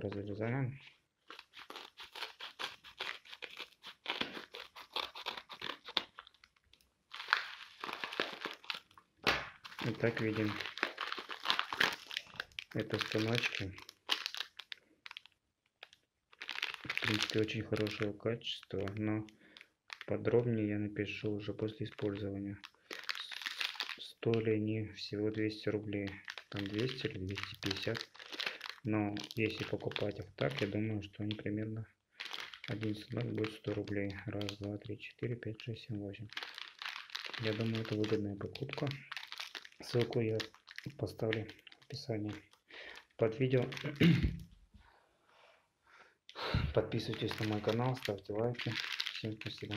разрезаем. Итак, видим это станочки. В принципе, очень хорошего качества, но подробнее я напишу уже после использования. Стоили они всего 200 рублей. Там 200 или 250. Но если покупать их так, я думаю, что они примерно один станок будет 100 рублей. Раз, два, три, четыре, пять, шесть, семь, восемь. Я думаю, это выгодная покупка. Ссылку я поставлю в описании под видео. Подписывайтесь на мой канал, ставьте лайки. Всем спасибо.